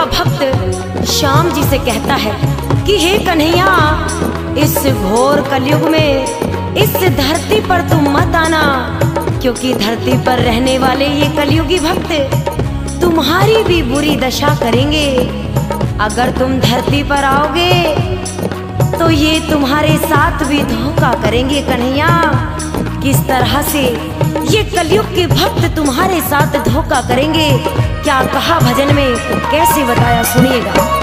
का भक्त श्याम जी से कहता है कि, हे कन्हैया, इस घोर कलयुग में, इस धरती पर तुम मत आना, क्योंकि धरती पर रहने वाले ये कलयुगी भक्त तुम्हारी भी बुरी दशा करेंगे। अगर तुम धरती पर आओगे तो ये तुम्हारे साथ भी धोखा करेंगे कन्हैया। किस तरह से ये कलयुग के भक्त तुम्हारे साथ धोखा करेंगे। क्या कहा भजन में? कैसे बताया सुनिएगा?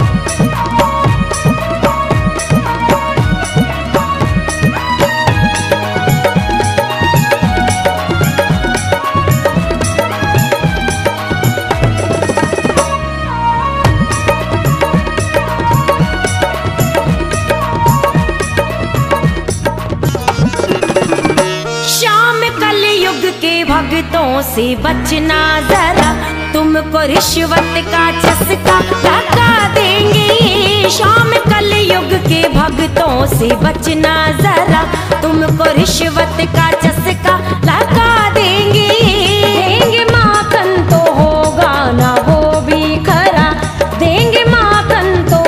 भक्तों से बचना जरा। तुमको रिश्वत का चस्का लगा देंगे शाम कल युग के भक्तों से बचना जरा। तुमको रिश्वत का चस्का लगा देंगे देंगे माखन तो भी खरा। देंगे माखन तो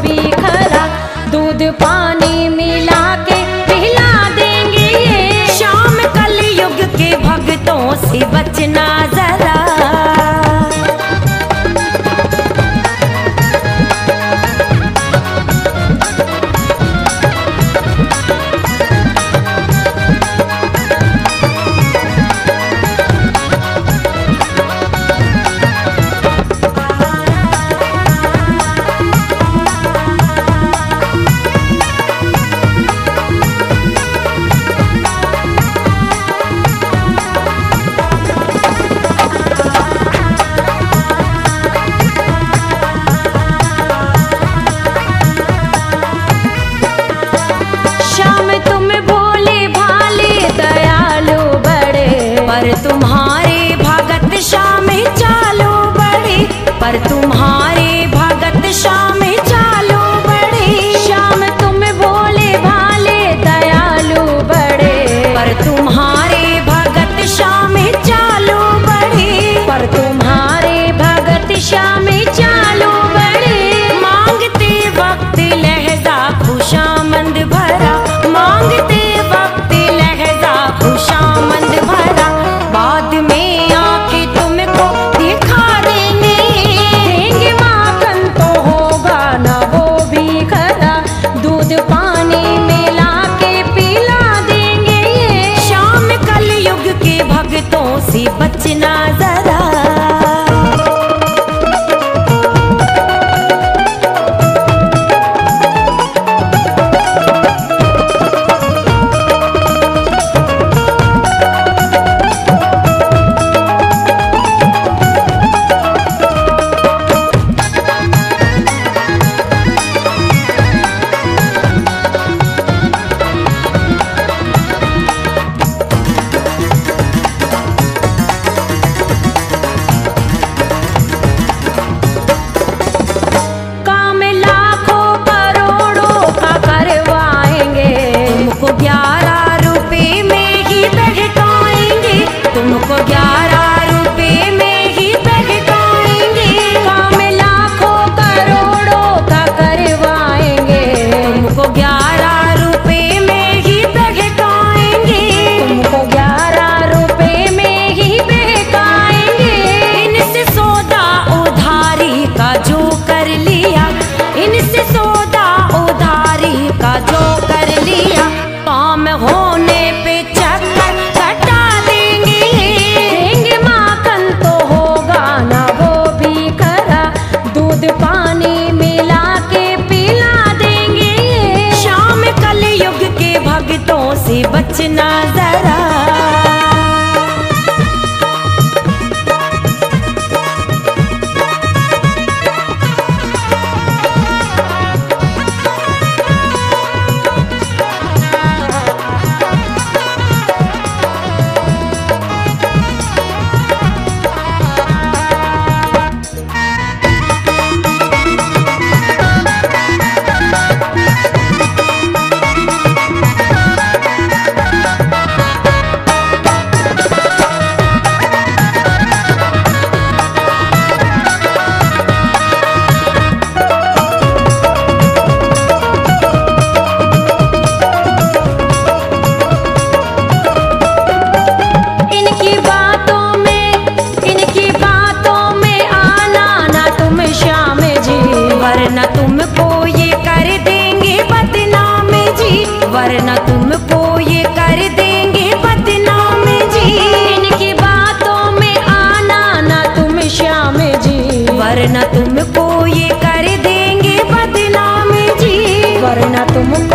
भी खरा। दूध पानी मिला भक्तों से बचना जरा। तुम्हारे भगत शाम चालो बड़े पर तुम्हारे वरना तुमको ये कर देंगे बदनाम जी। वरना तुमको